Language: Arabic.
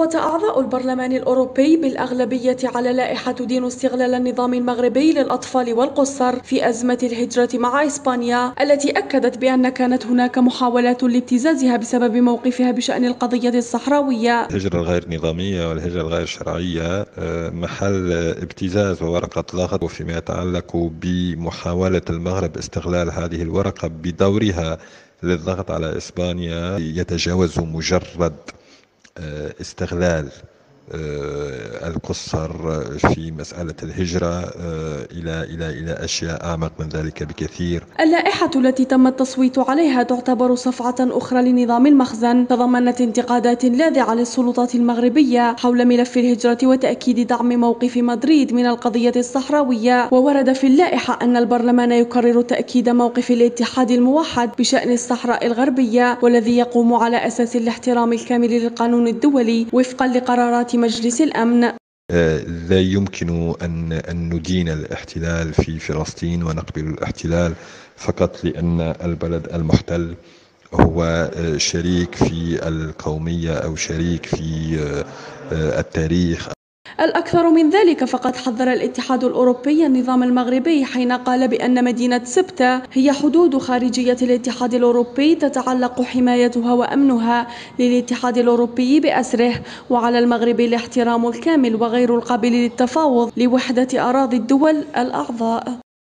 صوت أعضاء البرلمان الأوروبي بالأغلبية على لائحة تدين استغلال النظام المغربي للأطفال والقُصّر في أزمة الهجرة مع إسبانيا التي أكدت بأن كانت هناك محاولات لابتزازها بسبب موقفها بشأن القضية الصحراوية. الهجرة الغير نظامية والهجرة الغير شرعية آه، محل ابتزاز وورقة ضغط وفيما يتعلق بمحاولة المغرب استغلال هذه الورقة بدورها للضغط على إسبانيا يتجاوز مجرد استغلال. آه، القصر في مسألة الهجرة آه، إلى إلى إلى أشياء أعمق من ذلك بكثير. اللائحة التي تم التصويت عليها تعتبر صفعة أخرى لنظام المخزن تضمنت انتقادات لاذعة للسلطات المغربية حول ملف الهجرة وتأكيد دعم موقف مدريد من القضية الصحراوية وورد في اللائحة أن البرلمان يكرر تأكيد موقف الاتحاد الموحد بشأن الصحراء الغربية والذي يقوم على أساس الاحترام الكامل للقانون الدولي وفقا لقرارات مجلس الأمن. آه، لا يمكن أن ندين الاحتلال في فلسطين ونقبل الاحتلال فقط لأن البلد المحتل هو آه، شريك في القومية أو شريك في آه، التاريخ. الأكثر من ذلك فقد حذر الاتحاد الأوروبي النظام المغربي حين قال بأن مدينة سبتة هي حدود خارجية الاتحاد الأوروبي تتعلق حمايتها وأمنها للاتحاد الأوروبي بأسره وعلى المغرب الاحترام الكامل وغير القابل للتفاوض لوحدة أراضي الدول الأعضاء.